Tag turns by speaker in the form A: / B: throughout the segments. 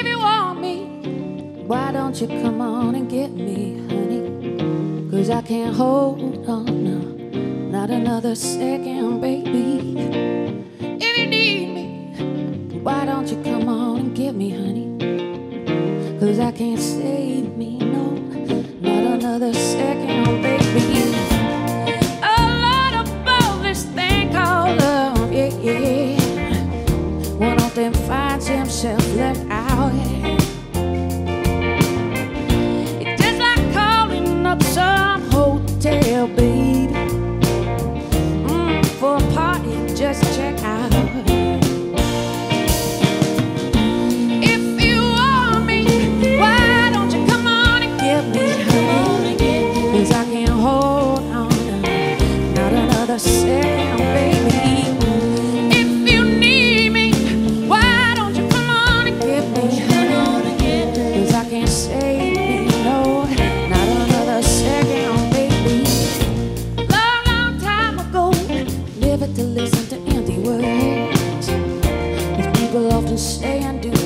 A: If you want me, why don't you come on and get me, honey? Cause I can't hold on now, not another second, baby. If you need me, why don't you come on and get me, honey? Cause I can't save me, no, not another second, oh, baby. A lot about this thing called love, yeah, yeah. One of them finds himself left out. It's just like calling up some hotel, baby. Mm, for a party, just check out.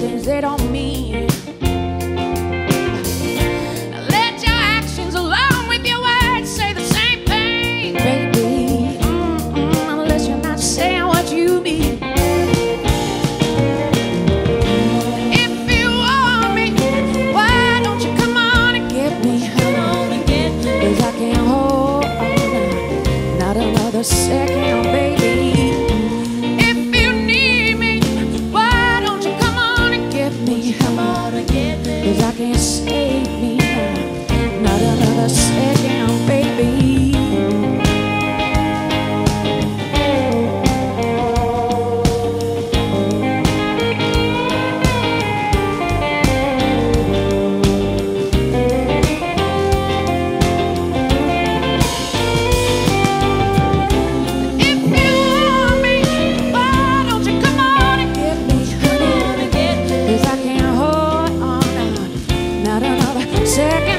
A: things they don't mean. Let your actions along with your words say the same thing, baby. Mm -mm, unless you're not saying what you mean. If you want me, why don't you come on and get me? Come on and get me. Cause I can't hold on, not another second, baby. second